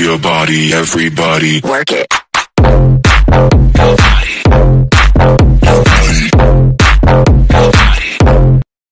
your body, everybody. Work it.